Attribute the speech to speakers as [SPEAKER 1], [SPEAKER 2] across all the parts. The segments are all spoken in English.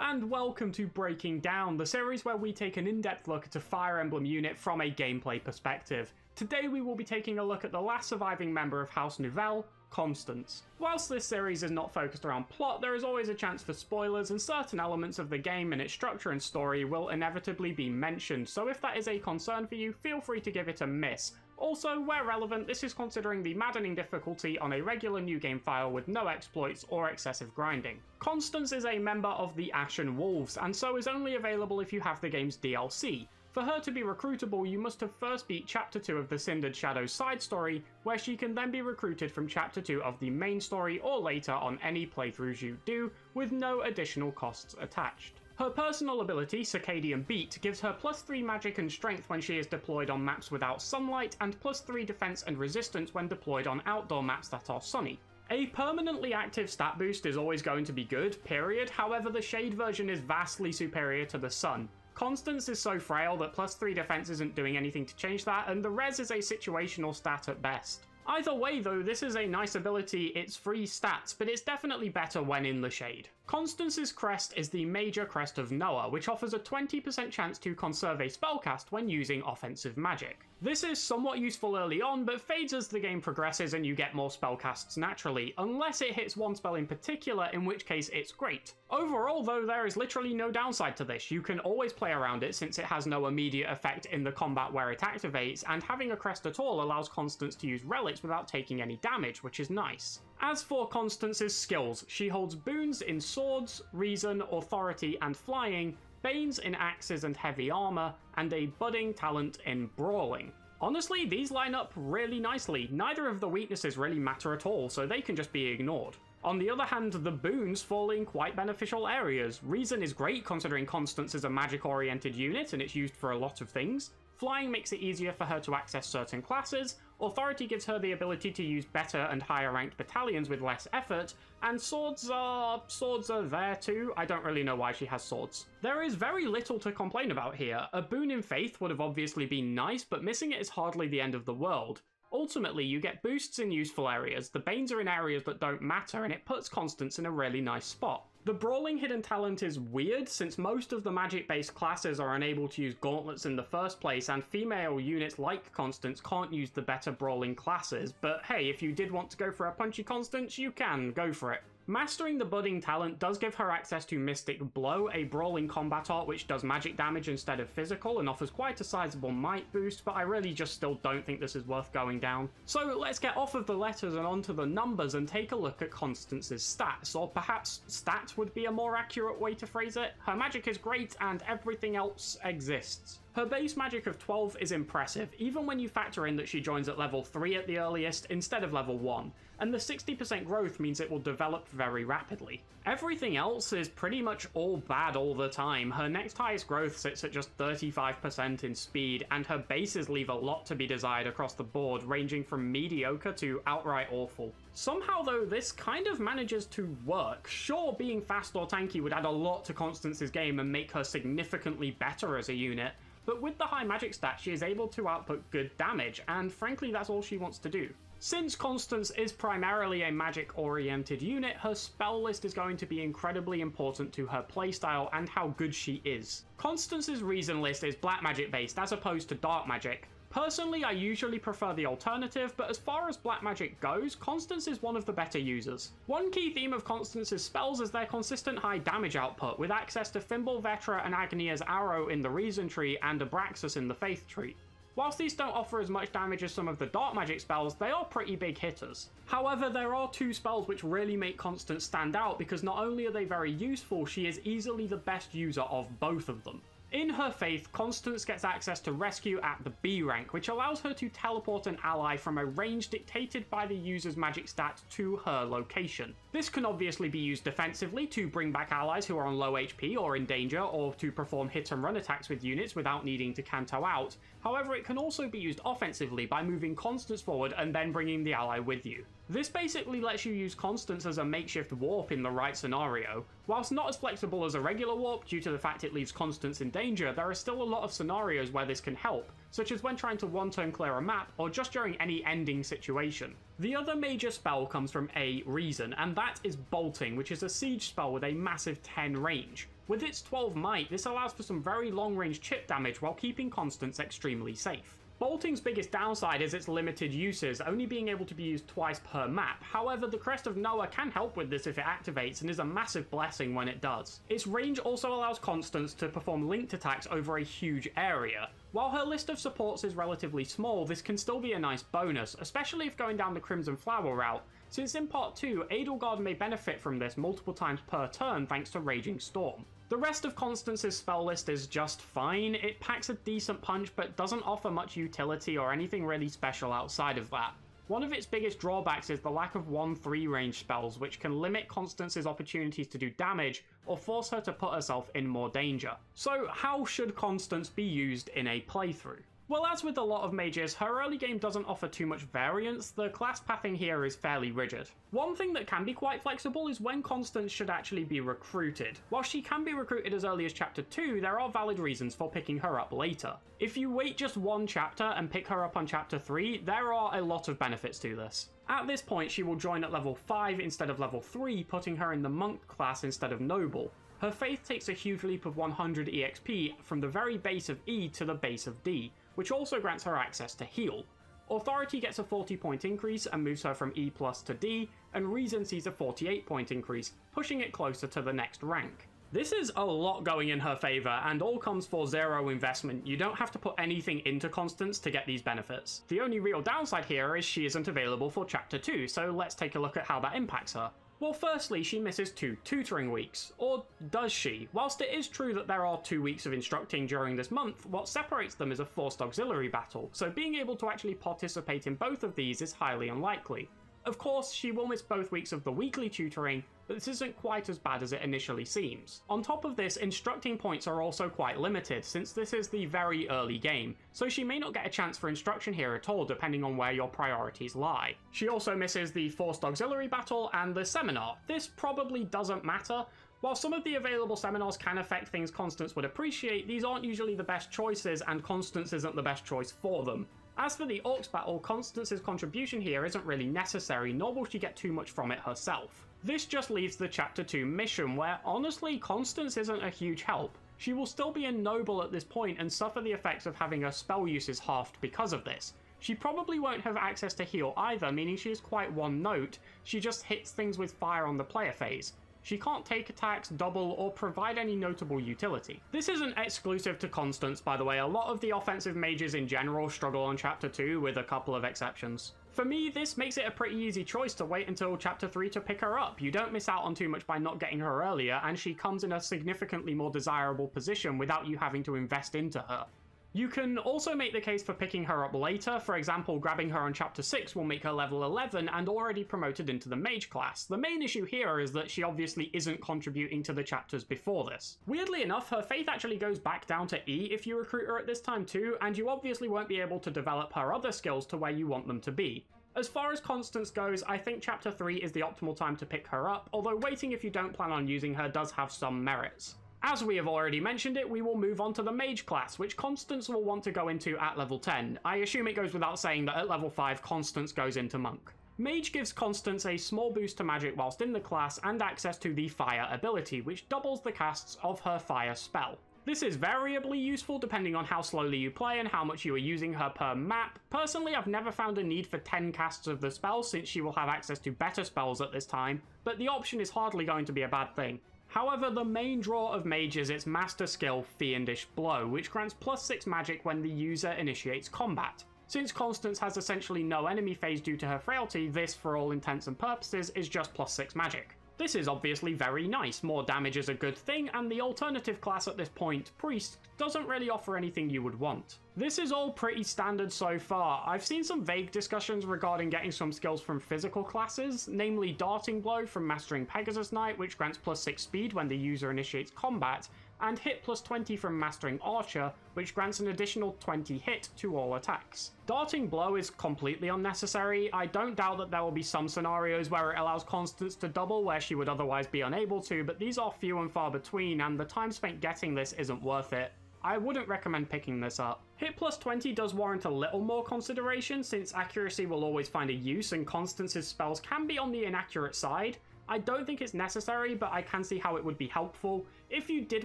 [SPEAKER 1] and welcome to Breaking Down, the series where we take an in-depth look at a Fire Emblem unit from a gameplay perspective. Today we will be taking a look at the last surviving member of House Nuvelle, Constance. Whilst this series is not focused around plot, there is always a chance for spoilers, and certain elements of the game and its structure and story will inevitably be mentioned, so if that is a concern for you, feel free to give it a miss. Also, where relevant, this is considering the maddening difficulty on a regular new game file with no exploits or excessive grinding. Constance is a member of the Ashen Wolves, and so is only available if you have the game's DLC, for her to be recruitable, you must have first beat Chapter 2 of the Cindered Shadows side story, where she can then be recruited from Chapter 2 of the main story or later on any playthroughs you do, with no additional costs attached. Her personal ability, Circadian Beat, gives her plus 3 magic and strength when she is deployed on maps without sunlight, and plus 3 defense and resistance when deployed on outdoor maps that are sunny. A permanently active stat boost is always going to be good, period, however the Shade version is vastly superior to the Sun. Constance is so frail that plus 3 defense isn't doing anything to change that, and the res is a situational stat at best. Either way though, this is a nice ability, it's free stats, but it's definitely better when in the shade. Constance's crest is the Major Crest of Noa, which offers a 20% chance to conserve a spellcast when using offensive magic. This is somewhat useful early on, but fades as the game progresses and you get more spellcasts naturally, unless it hits one spell in particular, in which case it's great. Overall though, there is literally no downside to this, you can always play around it since it has no immediate effect in the combat where it activates, and having a crest at all allows Constance to use relics without taking any damage, which is nice. As for Constance's skills, she holds boons in swords, reason, authority, and flying, banes in axes and heavy armor, and a budding talent in brawling. Honestly, these line up really nicely. Neither of the weaknesses really matter at all, so they can just be ignored. On the other hand, the boons fall in quite beneficial areas. Reason is great considering Constance is a magic oriented unit and it's used for a lot of things. Flying makes it easier for her to access certain classes, Authority gives her the ability to use better and higher ranked battalions with less effort, and swords are... swords are there too. I don't really know why she has swords. There is very little to complain about here. A boon in faith would have obviously been nice, but missing it is hardly the end of the world. Ultimately, you get boosts in useful areas, the Banes are in areas that don't matter, and it puts Constance in a really nice spot. The Brawling hidden talent is weird since most of the magic based classes are unable to use gauntlets in the first place, and female units like Constance can't use the better Brawling classes. But hey, if you did want to go for a punchy Constance, you can, go for it. Mastering the Budding talent does give her access to Mystic Blow, a brawling combat art which does magic damage instead of physical and offers quite a sizable might boost, but I really just still don't think this is worth going down. So let's get off of the letters and onto the numbers and take a look at Constance's stats, or perhaps stat would be a more accurate way to phrase it. Her magic is great and everything else exists. Her base magic of 12 is impressive, even when you factor in that she joins at level 3 at the earliest instead of level 1, and the 60% growth means it will develop very rapidly. Everything else is pretty much all bad all the time. Her next highest growth sits at just 35% in speed, and her bases leave a lot to be desired across the board, ranging from mediocre to outright awful. Somehow though, this kind of manages to work. Sure, being fast or tanky would add a lot to Constance's game and make her significantly better as a unit, but with the high magic stat, she is able to output good damage, and frankly, that's all she wants to do. Since Constance is primarily a magic-oriented unit, her spell list is going to be incredibly important to her playstyle and how good she is. Constance's reason list is black magic based as opposed to dark magic, Personally, I usually prefer the alternative, but as far as black magic goes, Constance is one of the better users. One key theme of Constance's spells is their consistent high damage output, with access to Fimbulvetr and Agnea's Arrow in the Reason tree and Abraxas in the Faith tree. Whilst these don't offer as much damage as some of the dark magic spells, they are pretty big hitters. However, there are two spells which really make Constance stand out because not only are they very useful, she is easily the best user of both of them. In her faith, Constance gets access to rescue at the B rank, which allows her to teleport an ally from a range dictated by the user's magic stat to her location. This can obviously be used defensively to bring back allies who are on low HP or in danger, or to perform hit and run attacks with units without needing to Canto out. However, it can also be used offensively by moving Constance forward and then bringing the ally with you. This basically lets you use Constance as a makeshift warp in the right scenario. Whilst not as flexible as a regular warp due to the fact it leaves Constance in danger, there are still a lot of scenarios where this can help, such as when trying to one-turn clear a map or just during any ending situation. The other major spell comes from a reason, and that is Bolting, which is a siege spell with a massive 10 range. With its 12 might, this allows for some very long range chip damage while keeping Constance extremely safe. Bolting's biggest downside is its limited uses, only being able to be used twice per map. However, the Crest of Noa can help with this if it activates and is a massive blessing when it does. Its range also allows Constance to perform linked attacks over a huge area. While her list of supports is relatively small, this can still be a nice bonus, especially if going down the Crimson Flower route, since in part 2, Edelgard may benefit from this multiple times per turn thanks to Raging Storm. The rest of Constance's spell list is just fine, it packs a decent punch but doesn't offer much utility or anything really special outside of that. One of its biggest drawbacks is the lack of 1-3 range spells, which can limit Constance's opportunities to do damage or force her to put herself in more danger. So how should Constance be used in a playthrough? Well, as with a lot of mages, her early game doesn't offer too much variance, the class pathing here is fairly rigid. One thing that can be quite flexible is when Constance should actually be recruited. While she can be recruited as early as chapter 2, there are valid reasons for picking her up later. If you wait just one chapter and pick her up on chapter 3, there are a lot of benefits to this. At this point, she will join at level 5 instead of level 3, putting her in the monk class instead of noble. Her faith takes a huge leap of 100 EXP from the very base of E to the base of D, which also grants her access to heal. Authority gets a 40 point increase and moves her from E plus to D, and Reason sees a 48 point increase, pushing it closer to the next rank. This is a lot going in her favour, and all comes for zero investment. You don't have to put anything into Constance to get these benefits. The only real downside here is she isn't available for Chapter 2, so let's take a look at how that impacts her. Well, firstly, she misses two tutoring weeks. Or does she? Whilst it is true that there are two weeks of instructing during this month, what separates them is a forced auxiliary battle, so being able to actually participate in both of these is highly unlikely. Of course, she will miss both weeks of the weekly tutoring, but this isn't quite as bad as it initially seems. On top of this, instructing points are also quite limited, since this is the very early game, so she may not get a chance for instruction here at all depending on where your priorities lie. She also misses the Forced Auxiliary Battle and the Seminar. This probably doesn't matter, while some of the available seminars can affect things Constance would appreciate, these aren't usually the best choices, and Constance isn't the best choice for them. As for the Aux battle, Constance's contribution here isn't really necessary, nor will she get too much from it herself. This just leaves the Chapter 2 mission, where honestly, Constance isn't a huge help. She will still be a noble at this point and suffer the effects of having her spell uses halved because of this. She probably won't have access to heal either, meaning she is quite one note, she just hits things with fire on the player phase. She can't take attacks, double, or provide any notable utility. This isn't exclusive to Constance, by the way, a lot of the offensive mages in general struggle on Chapter 2 with a couple of exceptions. For me, this makes it a pretty easy choice to wait until Chapter 3 to pick her up. You don't miss out on too much by not getting her earlier, and she comes in a significantly more desirable position without you having to invest into her. You can also make the case for picking her up later, for example grabbing her on chapter 6 will make her level 11 and already promoted into the mage class. The main issue here is that she obviously isn't contributing to the chapters before this. Weirdly enough, her faith actually goes back down to E if you recruit her at this time too, and you obviously won't be able to develop her other skills to where you want them to be. As far as Constance goes, I think Chapter 3 is the optimal time to pick her up, although waiting if you don't plan on using her does have some merits. As we have already mentioned it, we will move on to the Mage class, which Constance will want to go into at level 10. I assume it goes without saying that at level 5, Constance goes into Monk. Mage gives Constance a small boost to magic whilst in the class and access to the Fire ability, which doubles the casts of her Fire spell. This is variably useful depending on how slowly you play and how much you are using her per map. Personally, I've never found a need for 10 casts of the spell since she will have access to better spells at this time, but the option is hardly going to be a bad thing. However, the main draw of Mage is its master skill, Fiendish Blow, which grants plus 6 magic when the user initiates combat. Since Constance has essentially no enemy phase due to her frailty, this, for all intents and purposes, is just plus 6 magic. This is obviously very nice, more damage is a good thing, and the alternative class at this point, Priest, doesn't really offer anything you would want. This is all pretty standard so far. I've seen some vague discussions regarding getting some skills from physical classes, namely Darting Blow from Mastering Pegasus Knight, which grants plus 6 speed when the user initiates combat, and hit plus 20 from Mastering Archer, which grants an additional 20 hit to all attacks. Darting Blow is completely unnecessary. I don't doubt that there will be some scenarios where it allows Constance to double where she would otherwise be unable to, but these are few and far between, and the time spent getting this isn't worth it. I wouldn't recommend picking this up. Hit plus 20 does warrant a little more consideration since accuracy will always find a use and Constance's spells can be on the inaccurate side, I don't think it's necessary, but I can see how it would be helpful. If you did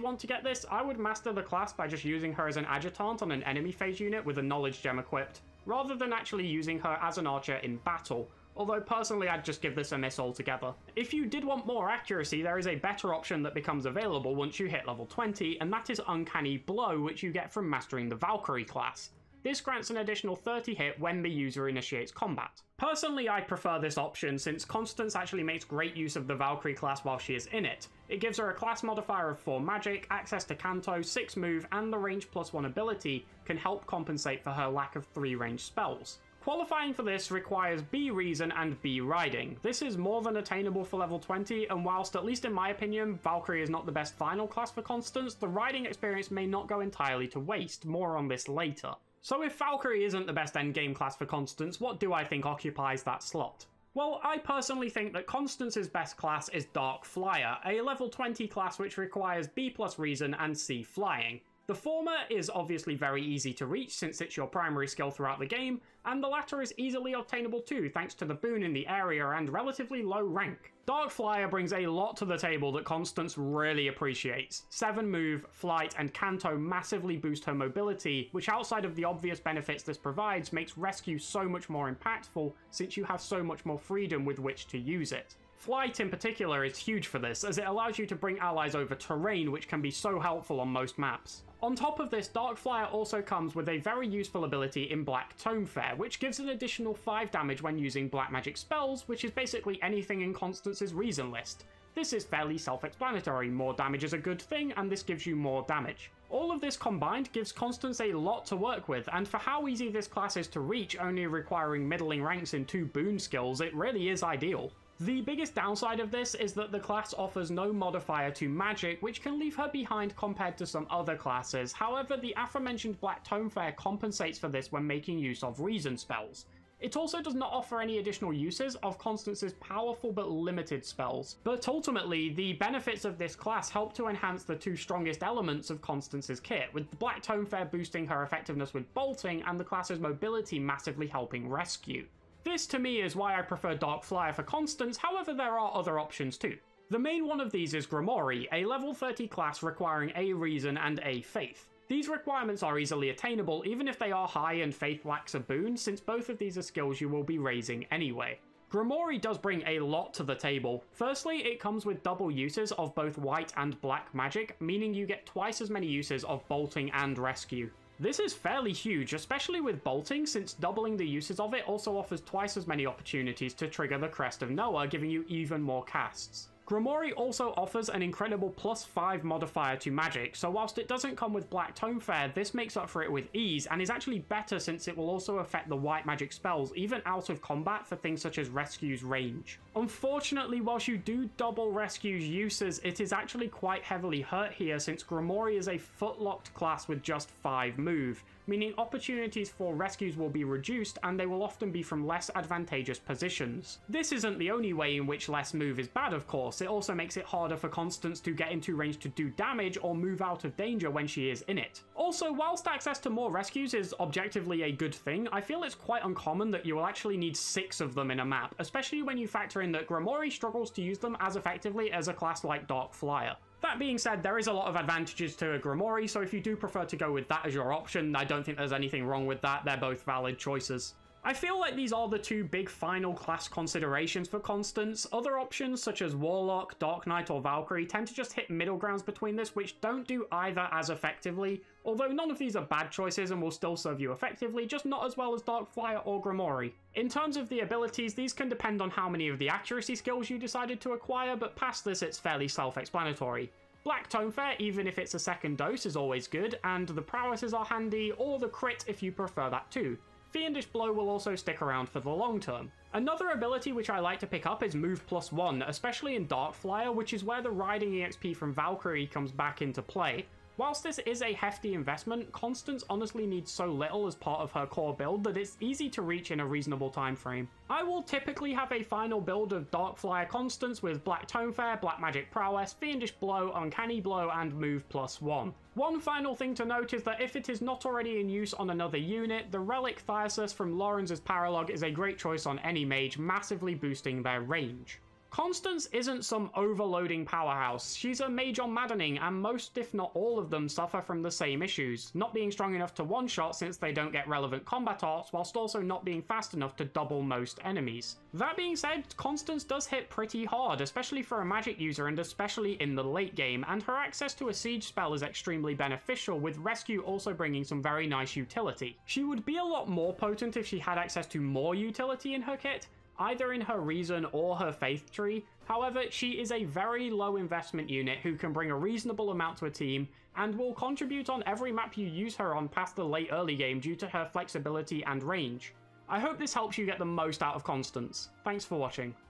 [SPEAKER 1] want to get this, I would master the class by just using her as an adjutant on an enemy phase unit with a knowledge gem equipped, rather than actually using her as an archer in battle although personally I'd just give this a miss altogether. If you did want more accuracy, there is a better option that becomes available once you hit level 20, and that is Uncanny Blow, which you get from mastering the Valkyrie class. This grants an additional 30 hit when the user initiates combat. Personally, I prefer this option since Constance actually makes great use of the Valkyrie class while she is in it. It gives her a class modifier of 4 magic, access to Canto, 6 move, and the range plus 1 ability can help compensate for her lack of 3 range spells. Qualifying for this requires B Reason and B Riding. This is more than attainable for level 20, and whilst, at least in my opinion, Valkyrie is not the best final class for Constance, the riding experience may not go entirely to waste, more on this later. So if Valkyrie isn't the best endgame class for Constance, what do I think occupies that slot? Well, I personally think that Constance's best class is Dark Flyer, a level 20 class which requires B plus Reason and C Flying. The former is obviously very easy to reach since it's your primary skill throughout the game, and the latter is easily obtainable too thanks to the boon in the area and relatively low rank. Dark Flyer brings a lot to the table that Constance really appreciates. 7 move, flight, and Canto massively boost her mobility, which outside of the obvious benefits this provides makes rescue so much more impactful since you have so much more freedom with which to use it. Flight in particular is huge for this, as it allows you to bring allies over terrain, which can be so helpful on most maps. On top of this, Darkflyer also comes with a very useful ability in Black Tomefaire, which gives an additional 5 damage when using black magic spells, which is basically anything in Constance's Reason list. This is fairly self-explanatory, more damage is a good thing, and this gives you more damage. All of this combined gives Constance a lot to work with, and for how easy this class is to reach, only requiring middling ranks in two boon skills, it really is ideal. The biggest downside of this is that the class offers no modifier to magic, which can leave her behind compared to some other classes. However, the aforementioned Black Tomefaire compensates for this when making use of reason spells. It also does not offer any additional uses of Constance's powerful but limited spells. But ultimately, the benefits of this class help to enhance the two strongest elements of Constance's kit, with the Black Tomefaire boosting her effectiveness with bolting and the class's mobility massively helping rescue. This to me is why I prefer Dark Flyer for Constance, however there are other options too. The main one of these is Gremory, a level 30 class requiring A Reason and A Faith. These requirements are easily attainable even if they are high and Faith lacks a boon, since both of these are skills you will be raising anyway. Gremory does bring a lot to the table. Firstly, it comes with double uses of both white and black magic, meaning you get twice as many uses of bolting and rescue. This is fairly huge, especially with bolting, since doubling the uses of it also offers twice as many opportunities to trigger the Crest of Noa, giving you even more casts. Gremory also offers an incredible plus 5 modifier to magic, so whilst it doesn't come with Black Tomefaire, this makes up for it with ease, and is actually better since it will also affect the white magic spells, even out of combat for things such as Rescue's range. Unfortunately, whilst you do double Rescue's uses, it is actually quite heavily hurt here since Gremory is a footlocked class with just 5 move, meaning opportunities for rescues will be reduced and they will often be from less advantageous positions. This isn't the only way in which less move is bad of course, it also makes it harder for Constance to get into range to do damage or move out of danger when she is in it. Also, whilst access to more rescues is objectively a good thing, I feel it's quite uncommon that you will actually need six of them in a map, especially when you factor in that Gremory struggles to use them as effectively as a class like Dark Flyer. That being said, there is a lot of advantages to a Gremory, so if you do prefer to go with that as your option, I don't think there's anything wrong with that. They're both valid choices. I feel like these are the two big final class considerations for Constance. Other options such as Warlock, Dark Knight, or Valkyrie tend to just hit middle grounds between this, which don't do either as effectively, although none of these are bad choices and will still serve you effectively, just not as well as Dark Flyer or Gremory. In terms of the abilities, these can depend on how many of the accuracy skills you decided to acquire, but past this it's fairly self-explanatory. Black Tomefaire, even if it's a second dose, is always good, and the prowesses are handy, or the crit if you prefer that too. Fiendish Blow will also stick around for the long term. Another ability which I like to pick up is Move Plus 1, especially in Dark Flyer, which is where the riding EXP from Valkyrie comes back into play. Whilst this is a hefty investment, Constance honestly needs so little as part of her core build that it's easy to reach in a reasonable time frame. I will typically have a final build of Dark Flyer Constance with Black Tome Black Magic Prowess, Fiendish Blow, Uncanny Blow, and Move plus 1. One final thing to note is that if it is not already in use on another unit, the Relic Thyrsus from Lorenz' Paralogue is a great choice on any mage, massively boosting their range. Constance isn't some overloading powerhouse. She's a mage on maddening, and most, if not all of them, suffer from the same issues. Not being strong enough to one-shot since they don't get relevant combat arts, whilst also not being fast enough to double most enemies. That being said, Constance does hit pretty hard, especially for a magic user and especially in the late game, and her access to a siege spell is extremely beneficial, with Rescue also bringing some very nice utility. She would be a lot more potent if she had access to more utility in her kit, either in her reason or her faith tree. However, she is a very low investment unit who can bring a reasonable amount to a team and will contribute on every map you use her on past the late early game due to her flexibility and range. I hope this helps you get the most out of Constance. Thanks for watching.